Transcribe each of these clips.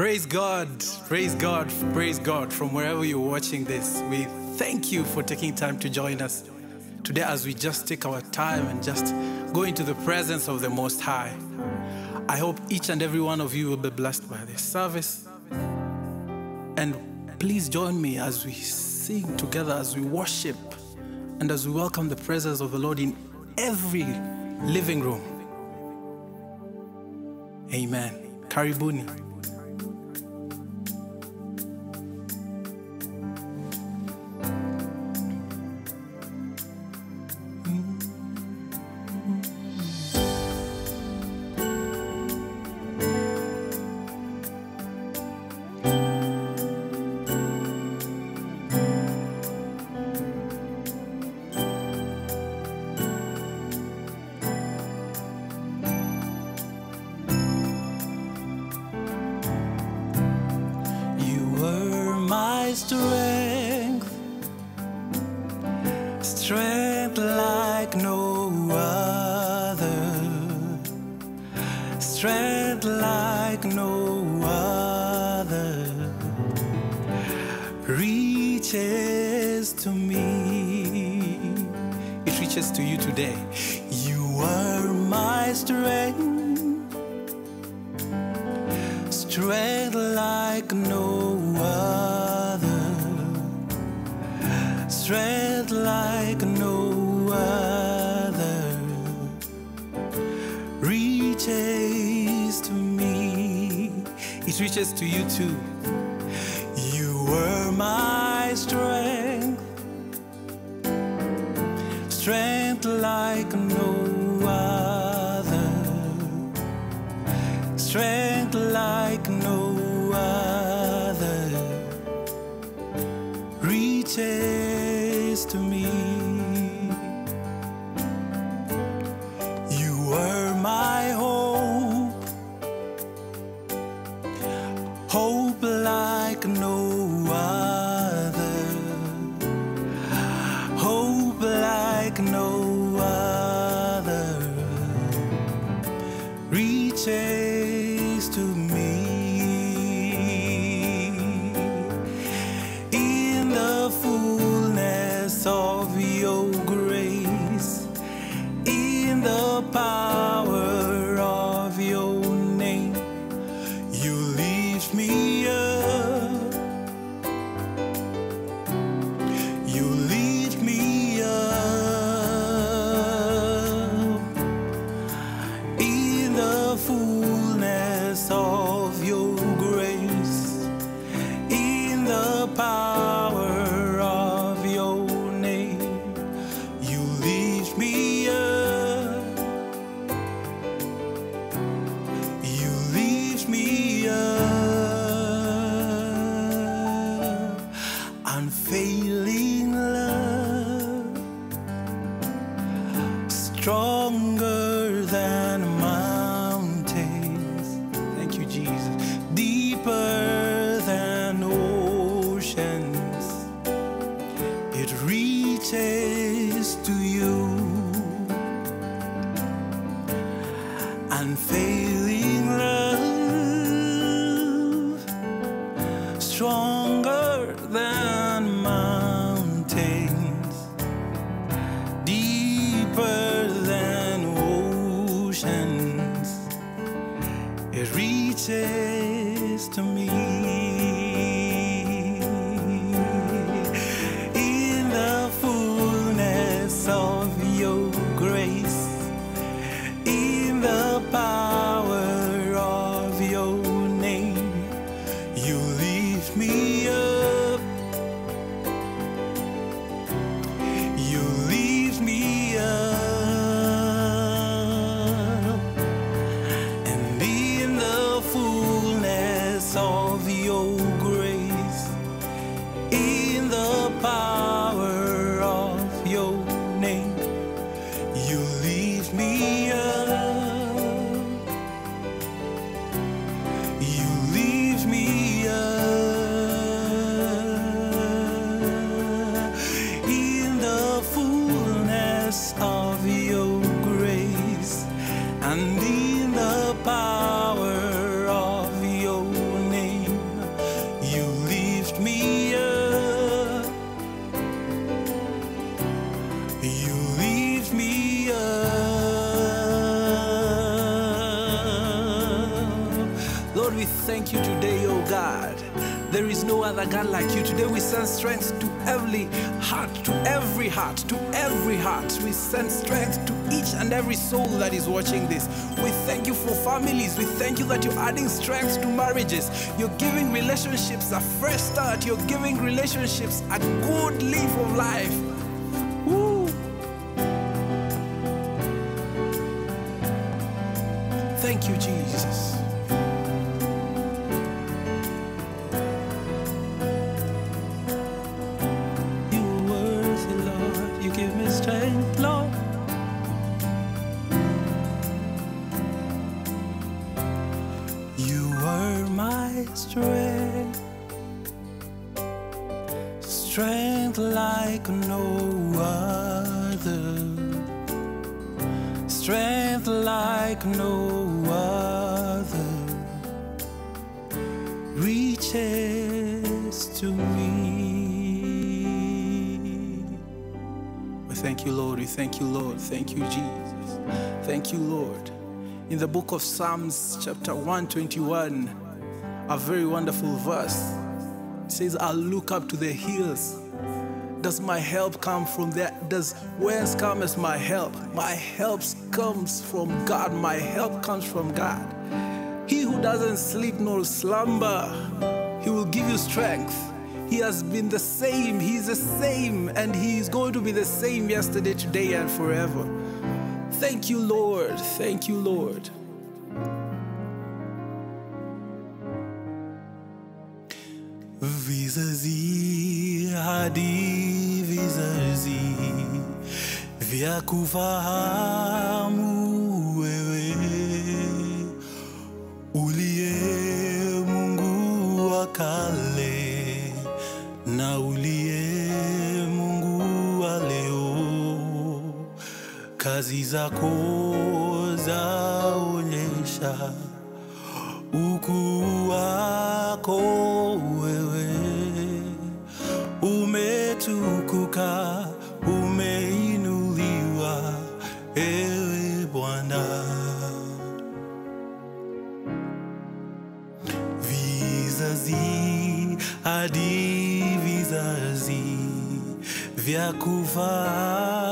Praise God, praise God, praise God from wherever you're watching this. We thank you for taking time to join us today as we just take our time and just go into the presence of the Most High. I hope each and every one of you will be blessed by this service. And please join me as we sing together, as we worship, and as we welcome the presence of the Lord in every living room. Amen. Karibuni. Strength, strength like no other, strength like no other, reaches to me. It reaches to you today. To you too. You were my Today we send strength to every heart, to every heart, to every heart. We send strength to each and every soul that is watching this. We thank you for families. We thank you that you're adding strength to marriages. You're giving relationships a fresh start. You're giving relationships a good leaf of life. Thank you, Lord. We thank you, Lord. Thank you, Jesus. Thank you, Lord. In the book of Psalms, chapter 121, a very wonderful verse says, I'll look up to the hills. Does my help come from there? Does whence comes my help? My help comes from God. My help comes from God. He who doesn't sleep nor slumber, he will give you strength. He has been the same, he's the same, and he is going to be the same yesterday, today, and forever. Thank you, Lord. Thank you, Lord. Vizazi hadi vizazi kazi kuzaonyesha ukuu wako wewe, umetukuka, umeinuliwa, ewe Bwana. Vizazi hadi vizazi vya kufahamu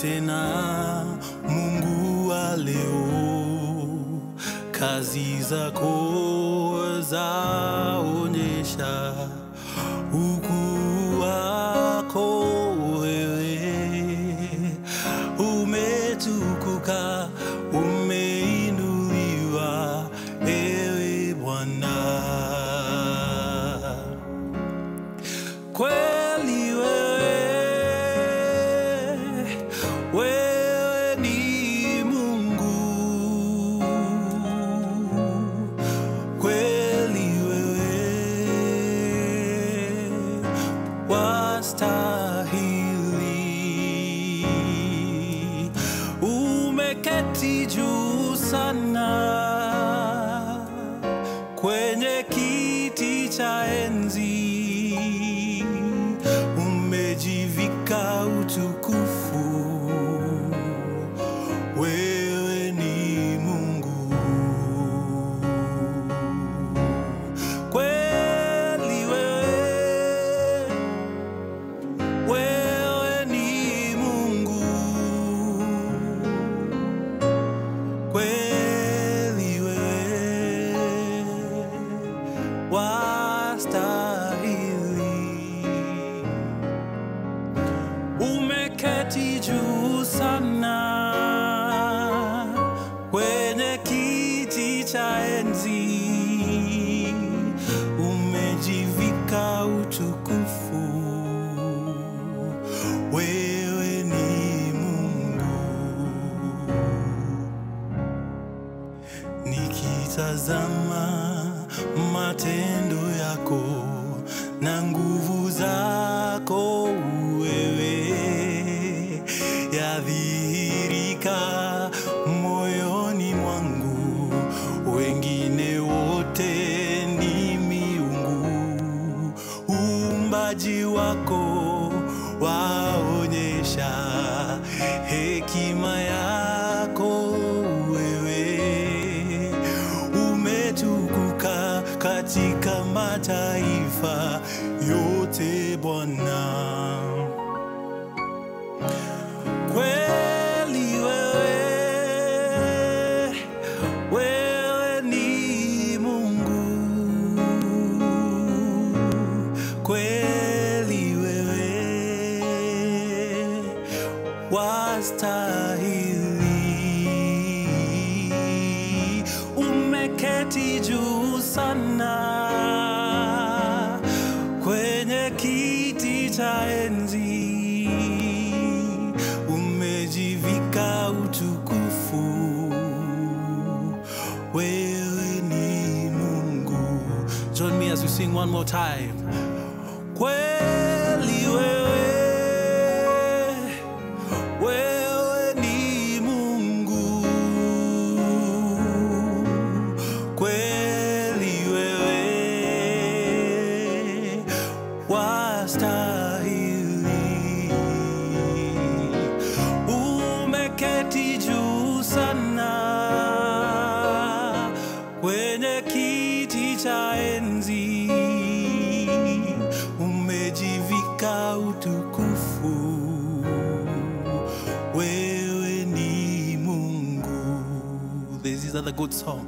tena Mungu wa leo, kazi zako zaonyesha kwenye kiti cha enzi, hastahili. Umeketi juu sana kwenye kiti cha enzi, umejivika utukufu. Wewe ni Mungu. Join me as we sing one more time. katika utukufu. Wewe ni Mungu. This is other good song.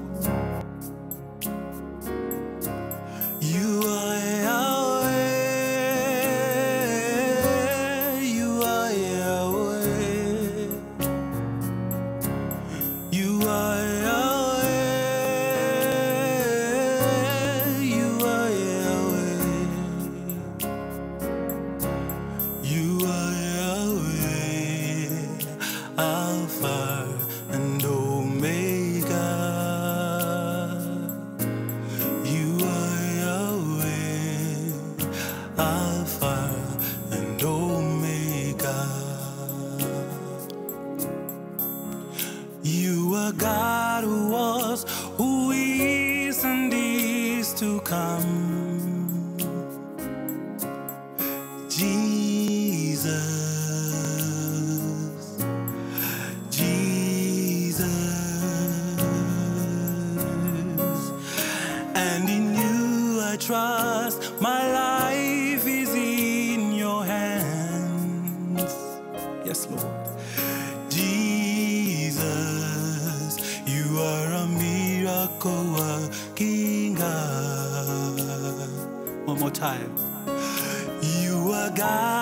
trust my life is in your hands. Yes, Lord. Jesus, you are a miracle working One more time. You are God.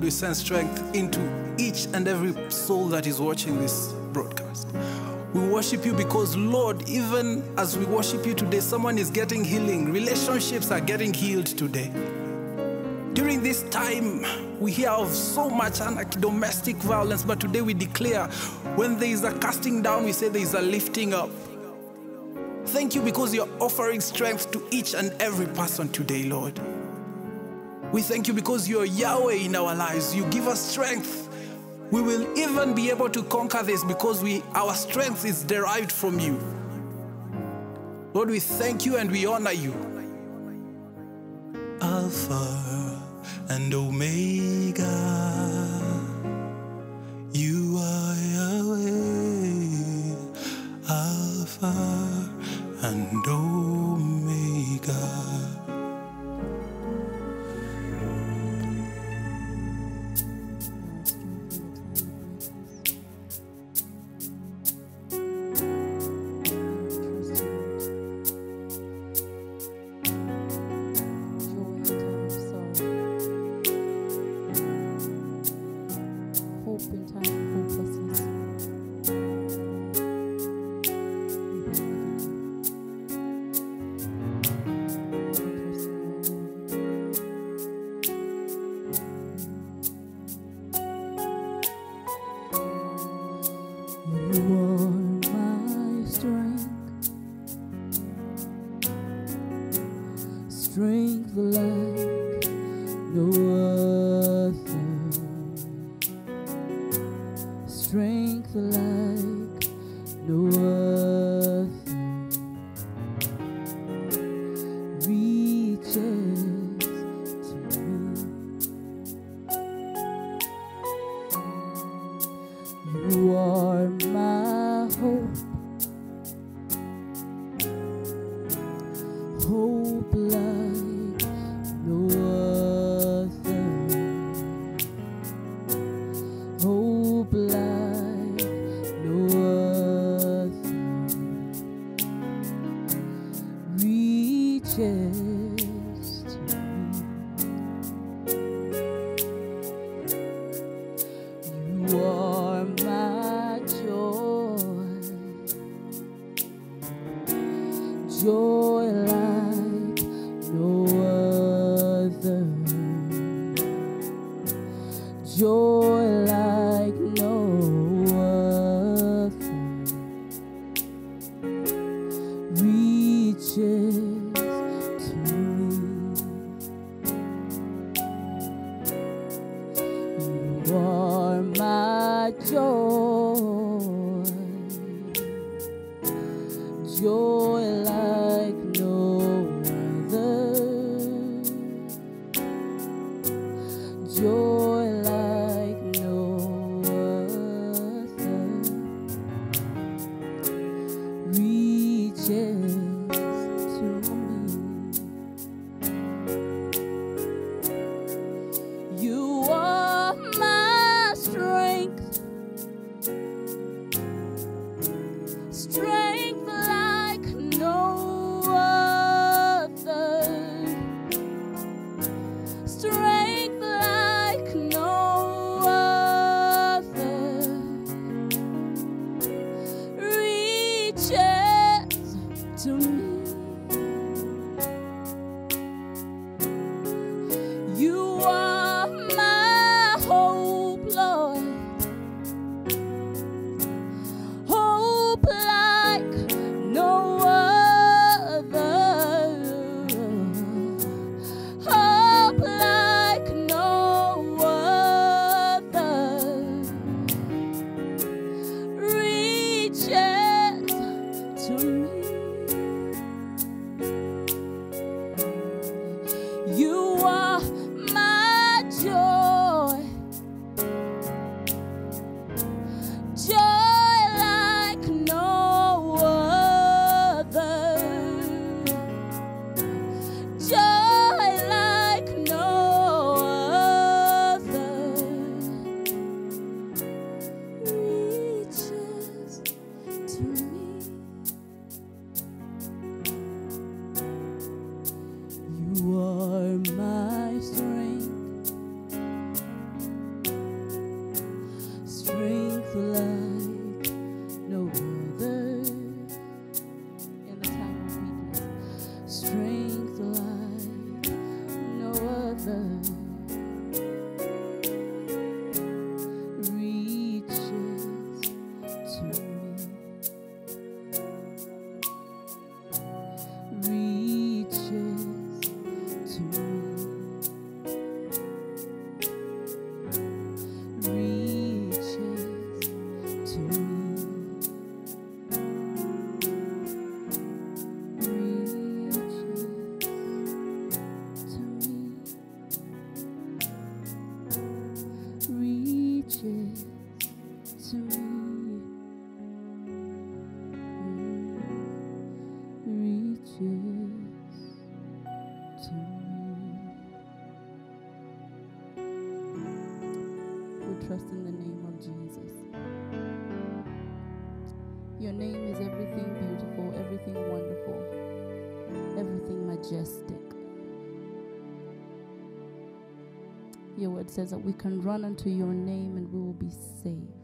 Lord, we send strength into each and every soul that is watching this broadcast. We worship you because, Lord, even as we worship you today, someone is getting healing. Relationships are getting healed today. During this time, we hear of so much anarchy, domestic violence, but today we declare when there is a casting down, we say there is a lifting up. Thank you because you're offering strength to each and every person today, Lord. We thank you because you're Yahweh in our lives. You give us strength. We will even be able to conquer this because we, our strength is derived from you. Lord, we thank you and we honor you. Alpha and Omega, you are Yahweh, Alpha and Omega. My joy, joy Your word says that we can run unto your name and we will be saved.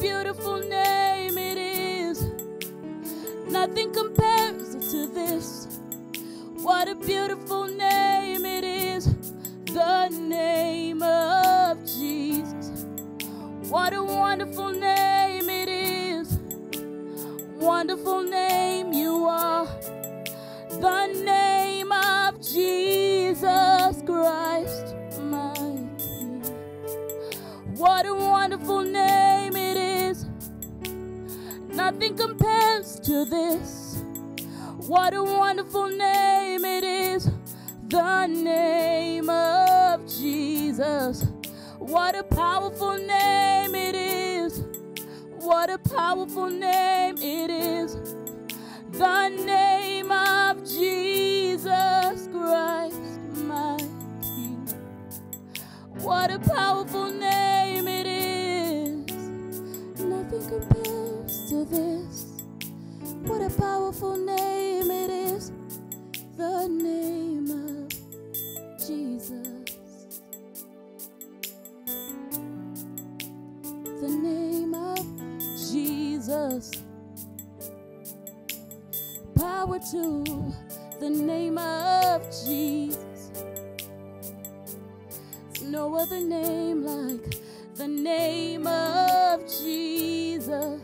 Beautiful name it is. Nothing compares to this. What a beautiful name it is. The name of Jesus. What a wonderful name it is. Wonderful name you are. The name to this. What a wonderful name it is. The name of Jesus. What a powerful name it is. What a powerful name it is. The name of Jesus Christ, my King. What a powerful name to the name of Jesus. There's no other name like the name of Jesus.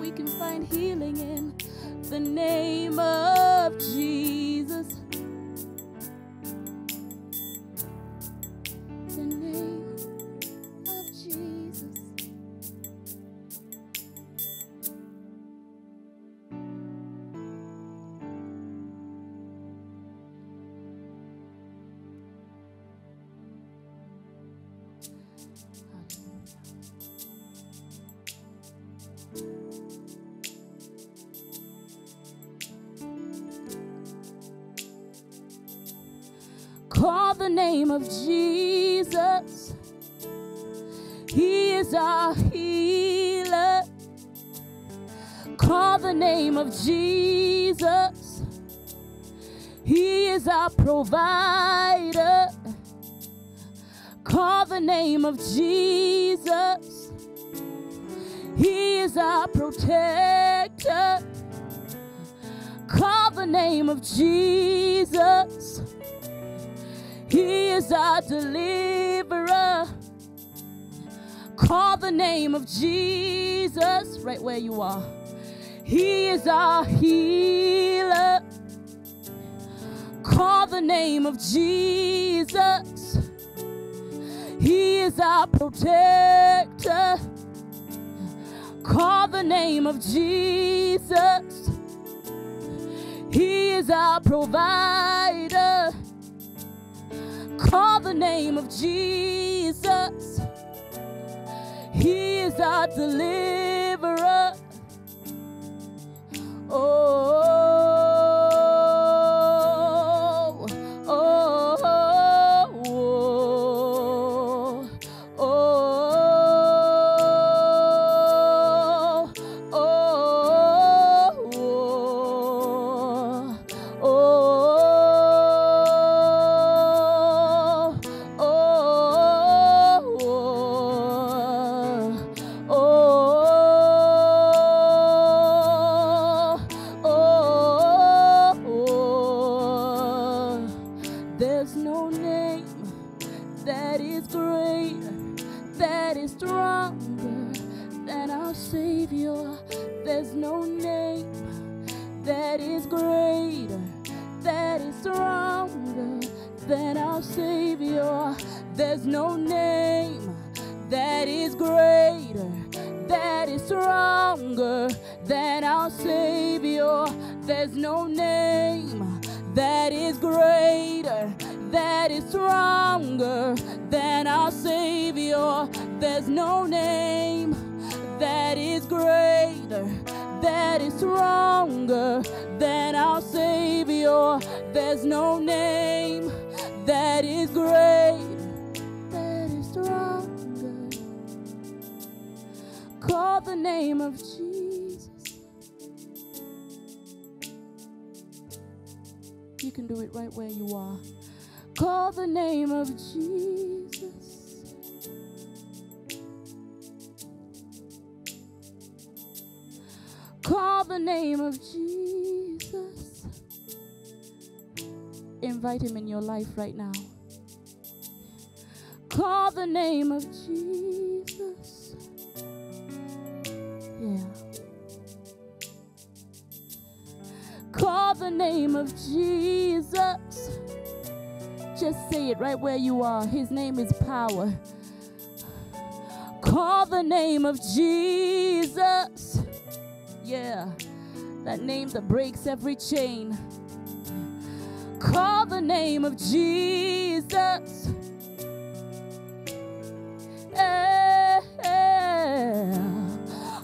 We can find healing in the name the name of Jesus. He is our healer. Call the name of Jesus. He is our provider. Call the name of Jesus. He is our protector. Call the name of Jesus. He is our deliverer. Call the name of Jesus right where you are. He is our healer. Call the name of Jesus. He is our protector. Call the name of Jesus. He is our provider. Call the name of Jesus. He is our deliverer. Oh, than our Savior. There's no name that is greater, that is stronger than our Savior. There's no name that is greater, that is stronger than our Savior. There's no name that is greater, that is stronger than our Savior. There's no name that is greater, that is stronger. Call the name of Jesus. You can do it right where you are. Call the name of Jesus. Call the name of Jesus. Invite him in your life right now. Call the name of Jesus. Yeah. Call the name of Jesus. Just say it right where you are. His name is power. Call the name of Jesus. Yeah. That name that breaks every chain. Call the name of Jesus. Yeah.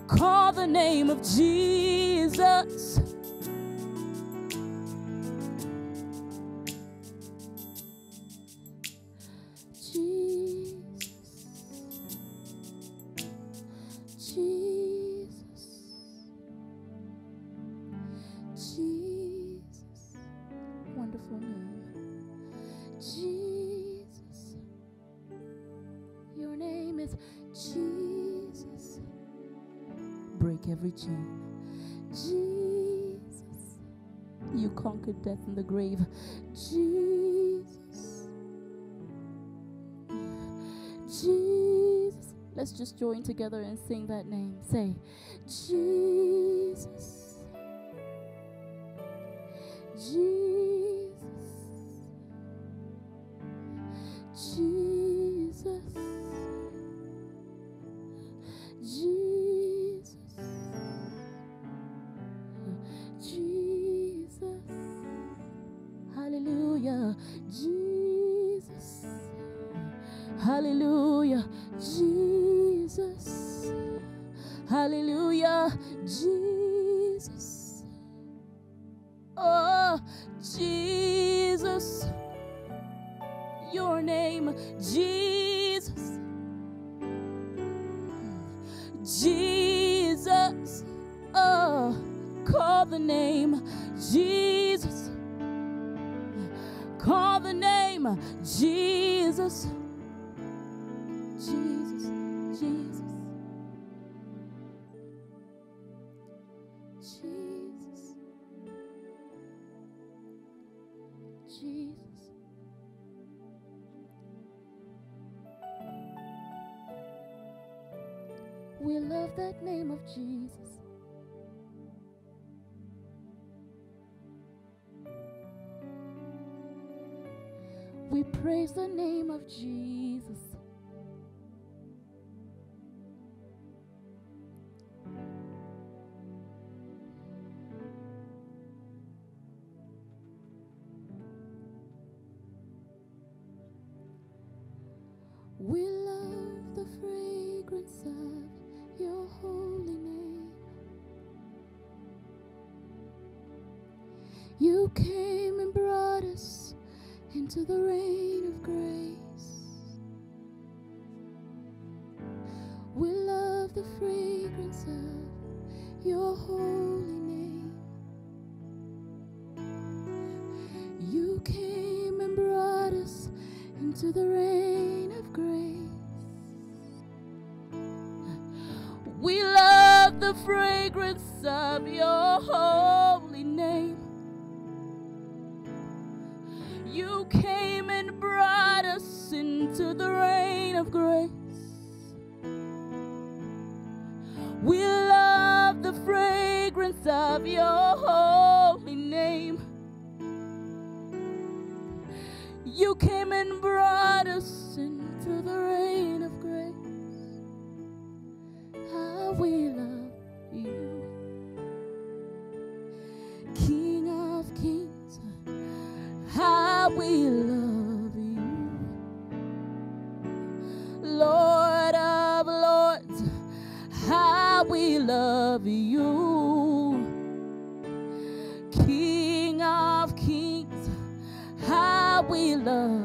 Call the name of Jesus. Break every chain. Jesus. You conquered death and the grave. Jesus. Jesus. Let's just join together and sing that name. Say, Jesus. Call the name, Jesus. Call the name, Jesus. Jesus, Jesus. Jesus. Jesus. We love that name of Jesus. Praise the name of Jesus. We love the fragrance of your holy name. You came and brought us into the of your holy God, we love you. King of kings, how we love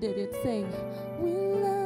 lead it. Say We love.